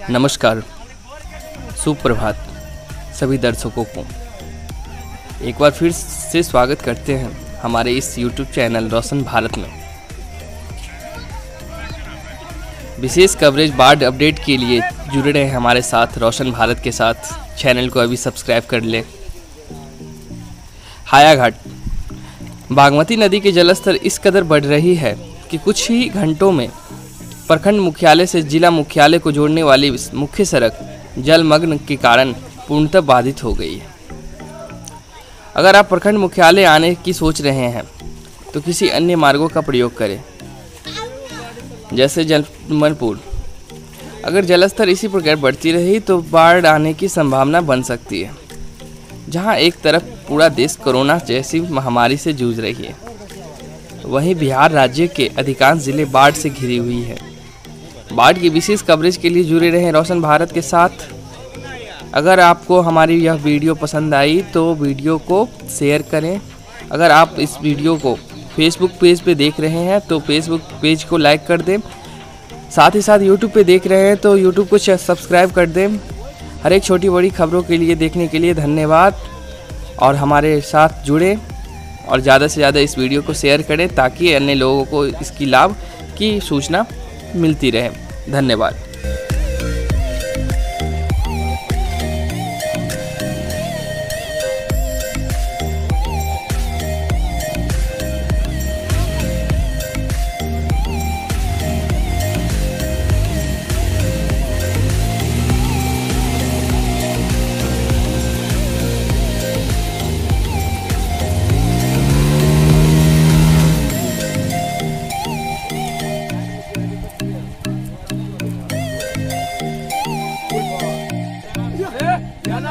नमस्कार, सुप्रभात, सभी दर्शकों को। एक बार फिर से स्वागत करते हैं हमारे इस YouTube चैनल रोशन भारत में। विशेष कवरेज बाढ़ अपडेट के लिए जुड़े रहे हमारे साथ रोशन भारत के साथ। चैनल को अभी सब्सक्राइब कर ले। हायाघाट। बागमती नदी के जलस्तर इस कदर बढ़ रही है कि कुछ ही घंटों में प्रखंड मुख्यालय से जिला मुख्यालय को जोड़ने वाली मुख्य सड़क जलमग्न के कारण पूर्णतः बाधित हो गई है। अगर आप प्रखंड मुख्यालय आने की सोच रहे हैं तो किसी अन्य मार्गों का प्रयोग करें। जैसे जलमलपुर अगर जलस्तर इसी प्रकार बढ़ती रही तो बाढ़ आने की संभावना बन सकती है, जहाँ एक तरफ़ पूरा देश कोरोना जैसी महामारी से जूझ रही है। वहीं बिहार राज्य के अधिकांश ज़िले बाढ़ से घिरी हुई है। बाढ़ की विशेष कवरेज के लिए जुड़े रहें रोशन भारत के साथ। अगर आपको हमारी यह वीडियो पसंद आई तो वीडियो को शेयर करें। अगर आप इस वीडियो को फेसबुक पेज पे देख रहे हैं तो फेसबुक पेज को लाइक कर दें। साथ ही साथ यूट्यूब पे देख रहे हैं तो यूट्यूब को सब्सक्राइब कर दें। हर एक छोटी बड़ी खबरों के लिए देखने के लिए धन्यवाद। और हमारे साथ जुड़े और ज़्यादा से ज़्यादा इस वीडियो को शेयर करें ताकि अन्य लोगों को इसकी लाभ की सूचना मिलती रहे। धन्यवाद।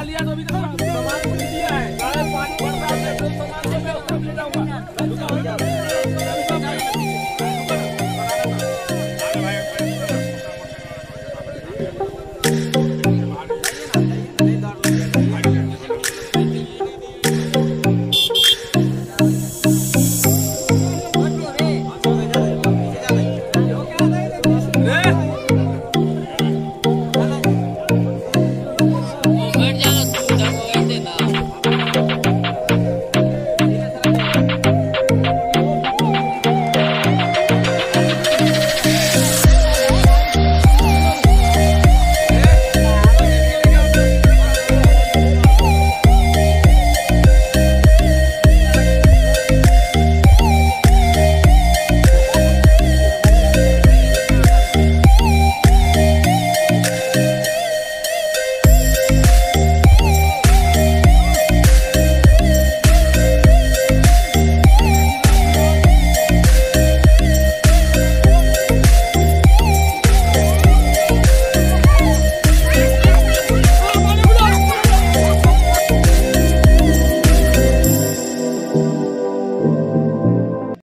aliado, Vitor